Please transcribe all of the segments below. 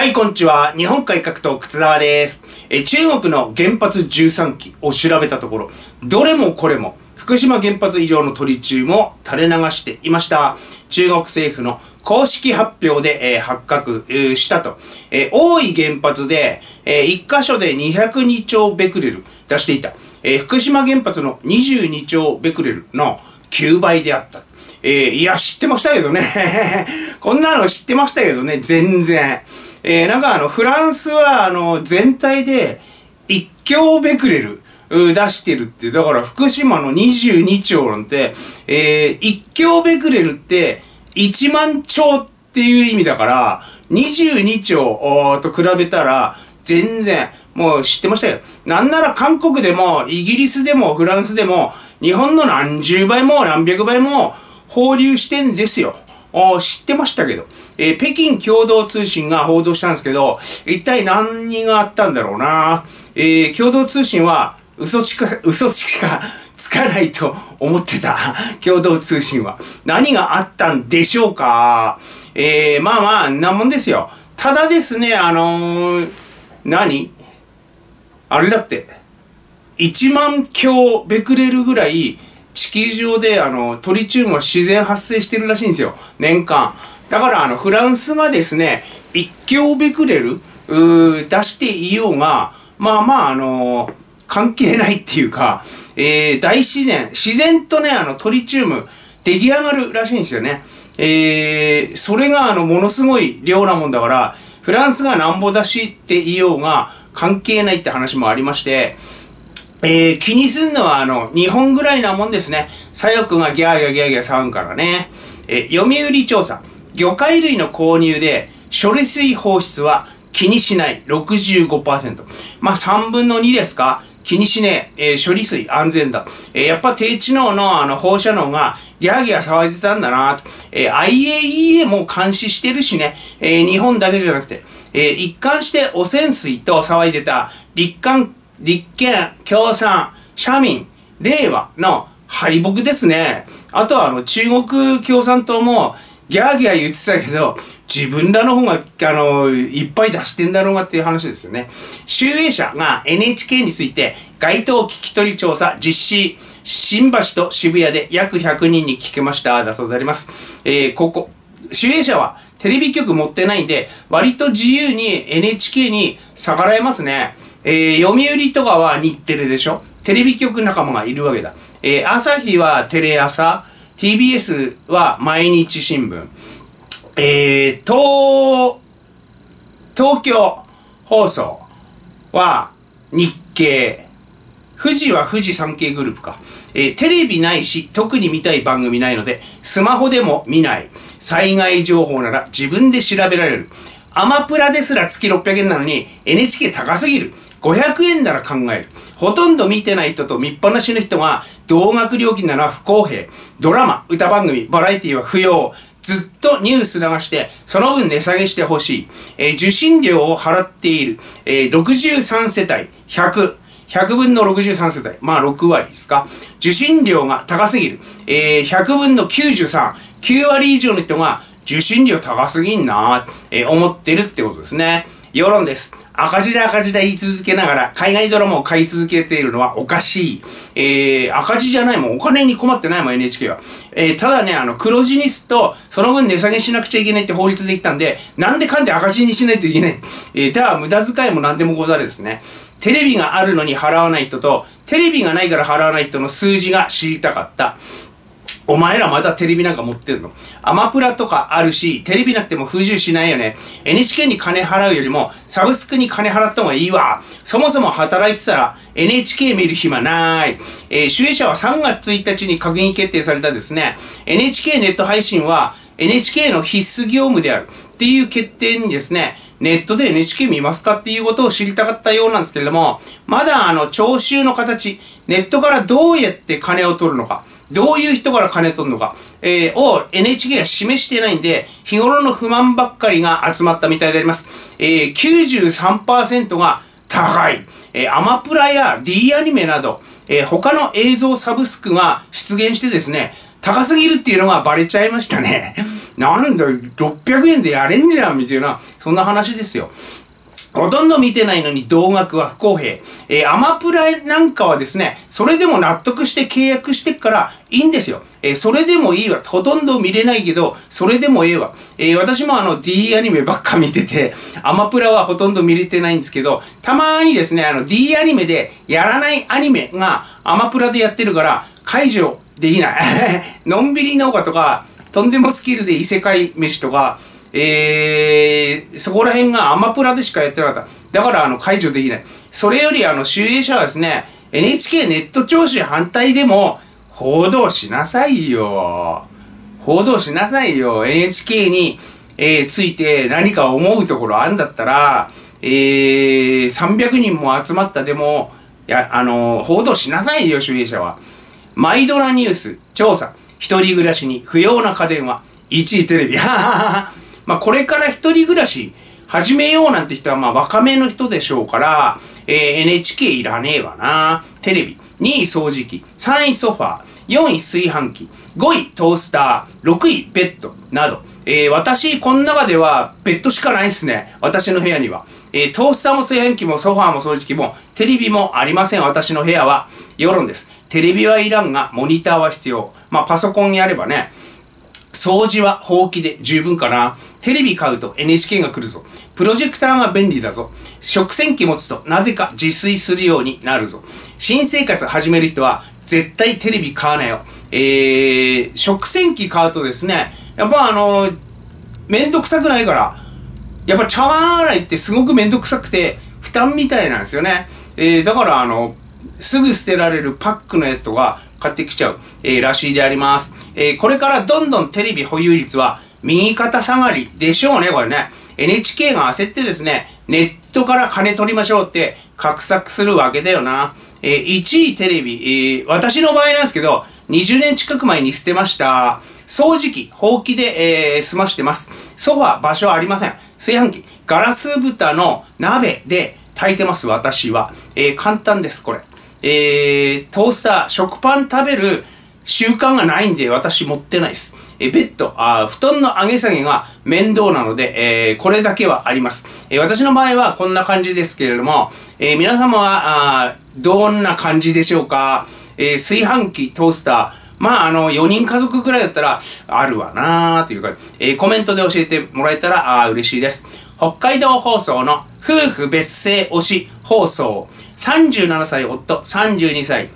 はい、こんにちは。日本改革党、靴沢です。え中国の原発13基を調べたところ、どれもこれも福島原発以上のトリチウムを垂れ流していました。中国政府の公式発表で、えー、発覚、えー、したと。えー、大井原発で、え1箇所で202兆ベクレル出していた。え福島原発の22兆ベクレルの9倍であった。えいや、知ってましたけどね。こんなの知ってましたけどね、全然。えー、なんかあの、フランスはあの、全体で1強ベクレル出してるって。だから福島の22兆なんて、えー、1強ベクレルって1万兆っていう意味だから、22兆と比べたら全然、もう知ってましたよ。なんなら韓国でも、イギリスでも、フランスでも、日本の何十倍も何百倍も放流してんですよ。知ってましたけど。えー、北京共同通信が報道したんですけど、一体何があったんだろうな。えー、共同通信は嘘ちか、嘘し かつかないと思ってた。共同通信は。何があったんでしょうか。えー、まあまあ、なもんですよ。ただですね、あの、何？あれだって、1万強ベクレルぐらい地球上であのトリチウムは自然発生してるらしいんですよ。年間。だからあのフランスがですね、一強ベクレル出していようが、まあまああの関係ないっていうか、えー、大自然、自然とね、あのトリチウム出来上がるらしいんですよね。えー、それがあのものすごい量なもんだから、フランスがなんぼ出しっていようが関係ないって話もありまして、えー、気にすんのはあの、日本ぐらいなもんですね。左翼がギャーギャーギャーギャー騒ぐからね。えー、読売調査。魚介類の購入で処理水放出は気にしない65%。まあ3分の2ですか？気にしねえ、えー、処理水安全だ。えー、やっぱ低知能のあの放射能がギャーギャー騒いでたんだな。えー、IAEA も監視してるしね、えー、日本だけじゃなくて、えー、一貫して汚染水と騒いでた立憲、立憲、共産、社民、令和の敗北ですね。あとはあの中国共産党もギャーギャー言ってたけど、自分らの方が、あの、いっぱい出してんだろうがっていう話ですよね。集英社が NHK について街頭聞き取り調査実施、新橋と渋谷で約100人に聞けました。だそうであります。えー、ここ、集英社はテレビ局持ってないんで、割と自由に NHK に逆らえますね。えー、読売とかは日テレでしょ？テレビ局仲間がいるわけだ。えー、朝日はテレ朝、TBS は毎日新聞。えー、東、東京放送は日経。富士は富士山系グループか。えー、テレビないし、特に見たい番組ないので、スマホでも見ない。災害情報なら自分で調べられる。アマプラですら月600円なのに NHK 高すぎる。500円なら考える。ほとんど見てない人と見っぱなしの人が同額料金なら不公平。ドラマ、歌番組、バラエティは不要。ずっとニュース流して、その分値下げしてほしい。えー、受信料を払っている。えー、63世帯、100。100分の63世帯。まあ6割ですか。受信料が高すぎる。えー、100分の93。9割以上の人が受信料高すぎんなえー、思ってるってことですね。世論です。赤字で赤字で言い続けながら、海外ドラマを買い続けているのはおかしい。えー、赤字じゃないもん。お金に困ってないもん、NHK は。えー、ただね、あの、黒字にすと、その分値下げしなくちゃいけないって法律できたんで、なんでかんで赤字にしないといけない。えー、では、無駄遣いも何でもござるですね。テレビがあるのに払わない人と、テレビがないから払わない人の数字が知りたかった。お前らまだテレビなんか持ってんの？アマプラとかあるし、テレビなくても不自由しないよね。NHK に金払うよりも、サブスクに金払った方がいいわ。そもそも働いてたら、NHK 見る暇ない。えー、主演者は3月1日に閣議決定されたですね、NHK ネット配信は NHK の必須業務であるっていう決定にですね、ネットで NHK 見ますかっていうことを知りたかったようなんですけれども、まだあの、徴収の形、ネットからどうやって金を取るのか、どういう人から金取るのか、えー、を NHK が示してないんで、日頃の不満ばっかりが集まったみたいであります。えー、93%が高い。えー、アマプラや D アニメなど、えー、他の映像サブスクが出現してですね、高すぎるっていうのがバレちゃいましたね。なんだ、600円でやれんじゃんみたいな、そんな話ですよ。ほとんど見てないのに同額は不公平。えー、アマプラなんかはですね、それでも納得して契約してからいいんですよ。えー、それでもいいわ。ほとんど見れないけど、それでもええわ。えー、私もあの D アニメばっか見てて、アマプラはほとんど見れてないんですけど、たまにですね、あの D アニメでやらないアニメがアマプラでやってるから、解除できない。のんびり農家とか、とんでもスキルで異世界飯とか、えー、そこら辺がアマプラでしかやってなかった。だから、あの、解除できない。それより、あの、集英社はですね、NHK ネット聴取反対でも、報道しなさいよ。報道しなさいよ。NHK に、えー、ついて何か思うところあんだったら、えー、300人も集まったでも、いや、あの、報道しなさいよ、集英社は。マイドラニュース、調査、一人暮らしに不要な家電は、1位テレビ。まあ、これから一人暮らし始めようなんて人は、まあ、若めの人でしょうから、えー、NHK いらねえわな。テレビ。2位掃除機。3位ソファー。4位炊飯器。5位トースター。6位ベッド。など。えー、私、この中では、ベッドしかないっすね。私の部屋には。えー、トースターも炊飯器もソファーも掃除機も、テレビもありません。私の部屋は。世論です。テレビはいらんが、モニターは必要。まあ、パソコンやればね。掃除はほうきで十分かな。テレビ買うと NHK が来るぞ。プロジェクターが便利だぞ。食洗機持つとなぜか自炊するようになるぞ。新生活始める人は絶対テレビ買わないよ。えー、食洗機買うとですね、やっぱあの、めんどくさくないから、やっぱ茶碗洗いってすごくめんどくさくて負担みたいなんですよね。えー、だからあの、すぐ捨てられるパックのやつとか、買ってきちゃう、えー、らしいであります。えー、これからどんどんテレビ保有率は右肩下がりでしょうね、これね。NHK が焦ってですね、ネットから金取りましょうって画策するわけだよな。えー、1位テレビ、えー、私の場合なんですけど、20年近く前に捨てました。掃除機、ほうきで、えー、済ましてます。ソファ、場所ありません。炊飯器、ガラス蓋の鍋で炊いてます、私は。えー、簡単です、これ。えー、トースター、食パン食べる習慣がないんで私持ってないです。え、ベッドあ、布団の上げ下げが面倒なので、えー、これだけはあります。え、私の場合はこんな感じですけれども、えー、皆様はあどんな感じでしょうか、えー、炊飯器、トースター、まあ、あの、4人家族くらいだったら、あるわなーというか、えー、コメントで教えてもらえたら、あ嬉しいです。北海道放送の夫婦別姓推し放送。37歳夫、32歳、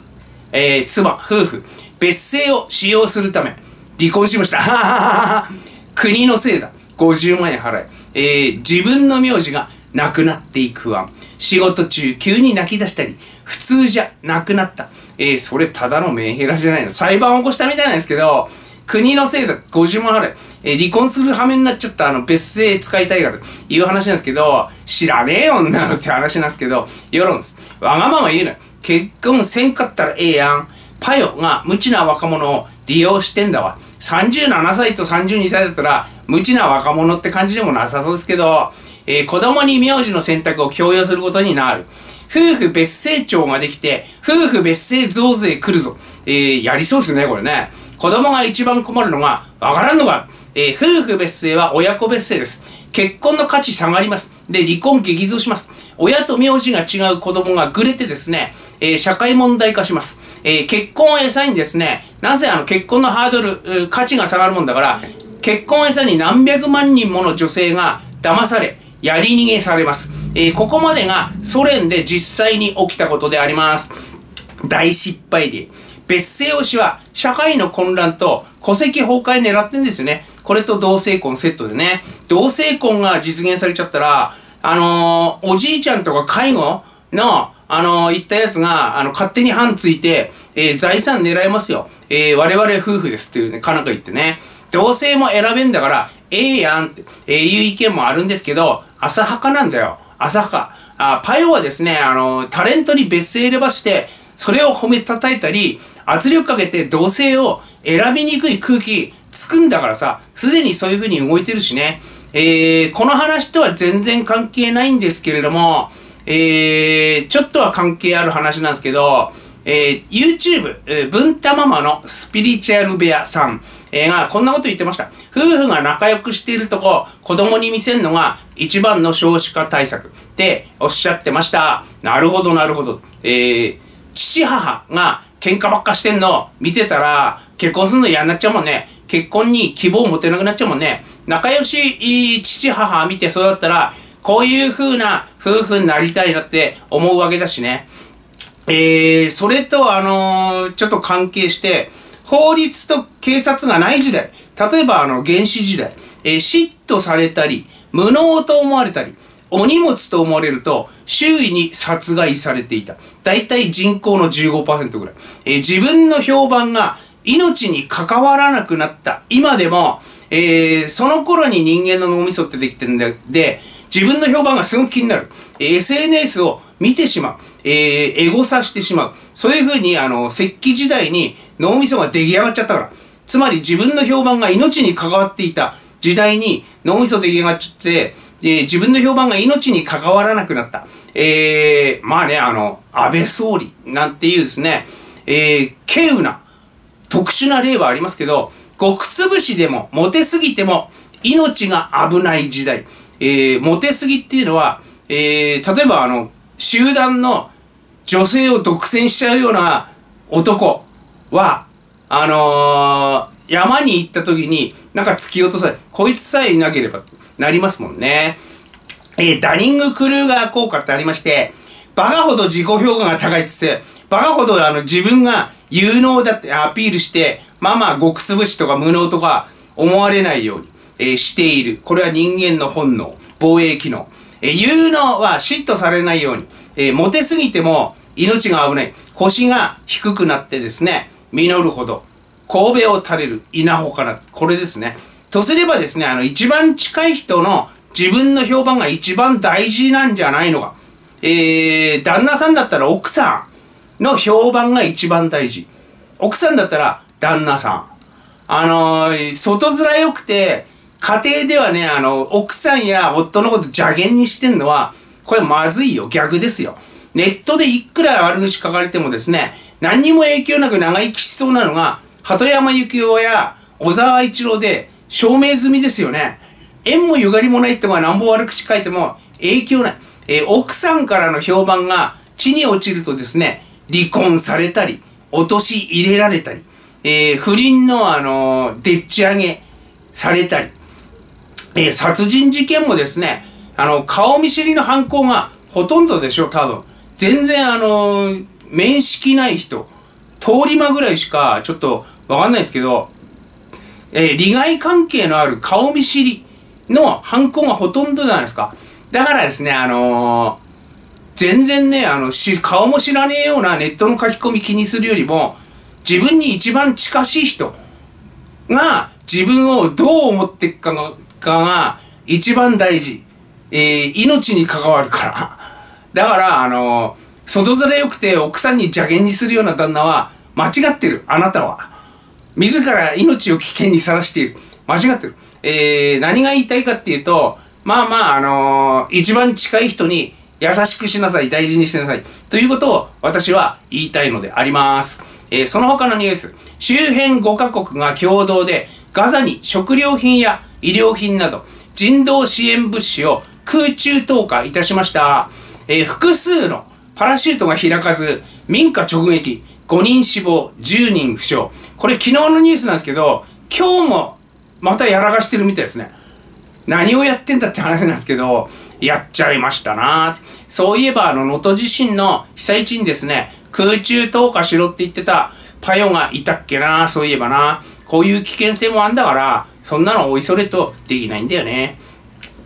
えー、妻、夫婦、別姓を使用するため、離婚しました。国のせいだ。50万円払え。えー、自分の名字がなくなっていくわ。仕事中、急に泣き出したり、普通じゃなくなった。えー、それただのメンヘラじゃないの。裁判を起こしたみたいなんですけど、国のせいだ。50万払え。えー、離婚する羽目になっちゃったあの別姓使いたいからという話なんですけど、知らねえ、女のって話なんですけど、世論です。わがまま言うの結婚せんかったらええやん。パヨが無知な若者を利用してんだわ。37歳と32歳だったら、無知な若者って感じでもなさそうですけど、えー、子供に名字の選択を強要することになる。夫婦別姓庁ができて、夫婦別姓増税来るぞ。えー、やりそうですね、これね。子供が一番困るのが、わからんのが、えー、夫婦別姓は親子別姓です。結婚の価値下がります。で、離婚激増します。親と名字が違う子供がぐれてですね、えー、社会問題化します。えー、結婚を餌にですね、なぜあの結婚のハードル、価値が下がるもんだから、結婚を餌に何百万人もの女性が騙され、やり逃げされます。えー、ここまでがソ連で実際に起きたことであります。大失敗で。別姓推しは社会の混乱と戸籍崩壊狙ってんですよね。これと同性婚セットでね。同性婚が実現されちゃったら、あのー、おじいちゃんとか介護の、あのー、言ったやつが、あの、勝手に判ついて、えー、財産狙いますよ。えー、我々夫婦ですっていうね、かなか言ってね。同性も選べんだから、ええやんって、え、いう意見もあるんですけど、浅はかなんだよ。浅はか。あパイオはですね、あの、タレントに別姓入ればして、それを褒めたたいたり、圧力かけて同性を選びにくい空気つくんだからさ、すでにそういう風に動いてるしね。えー、この話とは全然関係ないんですけれども、えー、ちょっとは関係ある話なんですけど、えー、YouTube、えー、文太ママのスピリチュアル部屋さん、えー、がこんなこと言ってました。夫婦が仲良くしているとこ、子供に見せるのが一番の少子化対策っておっしゃってました。なるほど、なるほど。えー、父母が喧嘩ばっかしてんの見てたら結婚するの嫌になっちゃうもんね。結婚に希望を持てなくなっちゃうもんね。仲良しい父母見て育ったら、こういう風な夫婦になりたいなって思うわけだしね。えー、それとあのー、ちょっと関係して、法律と警察がない時代、例えばあの原始時代、えー、嫉妬されたり、無能と思われたり、お荷物と思われると、周囲に殺害されていた。だいたい人口の15%ぐらい。えー、自分の評判が命に関わらなくなった今でも、えー、その頃に人間の脳みそってできてるんで、で自分の評判がすごく気になる。え SNS を見てしまう。えー、エゴさしてしまう。そういうふうに、あの、石器時代に脳みそが出来上がっちゃったから。つまり自分の評判が命に関わっていた時代に脳みそ出来上がっちゃって、えー、自分の評判が命に関わらなくなった。えー、まあね、あの、安倍総理なんていうですね、えー、稀有な特殊な例はありますけど、極潰しでも、モテすぎても、命が危ない時代。えー、モテすぎっていうのは、えー、例えばあの、集団の女性を独占しちゃうような男は、あのー、山に行った時に、なんか突き落とされ、こいつさえいなければ、なりますもんね。えー、ダニング・クルーガー効果ってありまして、バカほど自己評価が高いっつって、バカほどあの自分が有能だってアピールして、まあまあ極潰しとか無能とか思われないように、えー、している。これは人間の本能、防衛機能。えー、有能は嫉妬されないように、えー、モテすぎても命が危ない。腰が低くなってですね、実るほど、神戸を垂れる稲穂から、これですね。とすればですね、あの、一番近い人の自分の評判が一番大事なんじゃないのか。えー、旦那さんだったら奥さんの評判が一番大事。奥さんだったら旦那さん。あのー、外面良くて、家庭ではね、あの、奥さんや夫のこと邪言にしてんのは、これまずいよ。逆ですよ。ネットでいくら悪口書かれてもですね、何にも影響なく長生きしそうなのが、鳩山幸夫や小沢一郎で証明済みですよね。縁もゆがりもないってのがなんぼ悪口書いても影響ない。えー、奥さんからの評判が地に落ちるとですね、離婚されたり、落とし入れられたり、えー、不倫のあのー、でっち上げされたり、えー、殺人事件もですね、あの、顔見知りの犯行がほとんどでしょ、多分。全然あのー、面識ない人、通り魔ぐらいしかちょっとわかんないですけど、えー、利害関係のある顔見知りの犯行がほとんどじゃないですか。だからですね、あの、全然ね、あの、し、顔も知らねえようなネットの書き込み気にするよりも、自分に一番近しい人が自分をどう思っていくかが一番大事。えー、命に関わるから。だから、あのー、外面良くて奥さんに邪言にするような旦那は間違ってる。あなたは。自ら命を危険にさらしている。間違ってる。えー、何が言いたいかっていうと、まあまあ、あのー、一番近い人に優しくしなさい、大事にしなさい。ということを私は言いたいのであります。えー、その他のニュース。周辺5カ国が共同でガザに食料品や医療品など人道支援物資を空中投下いたしました。えー、複数のパラシュートが開かず民家直撃。5人死亡、10人負傷。これ昨日のニュースなんですけど、今日もまたやらかしてるみたいですね。何をやってんだって話なんですけど、やっちゃいましたなそういえば、あの、能登地震の被災地にですね、空中投下しろって言ってたパヨがいたっけなそういえばなこういう危険性もあんだから、そんなのおいそれとできないんだよね。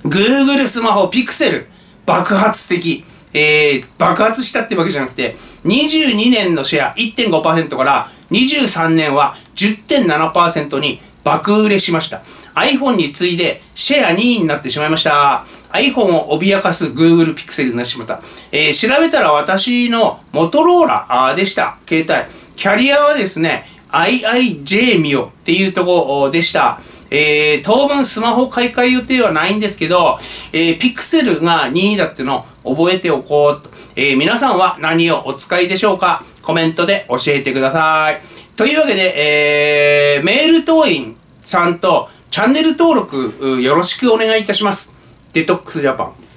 Google スマホピクセル、爆発的。えー、爆発したってわけじゃなくて、22年のシェア1.5%から23年は10.7%に爆売れしました。iPhone に次いでシェア2位になってしまいました。iPhone を脅かす Google Pixel になってしまった。えー、調べたら私のモトローラでした。携帯。キャリアはですね、IIJ ミオっていうとこでした。えー、当分スマホ買い替え予定はないんですけど、えー、ピクセルが2位だっての覚えておこうと。えー、皆さんは何をお使いでしょうか？コメントで教えてください。というわけで、えー、メール党員さんとチャンネル登録よろしくお願いいたします。デトックスジャパン。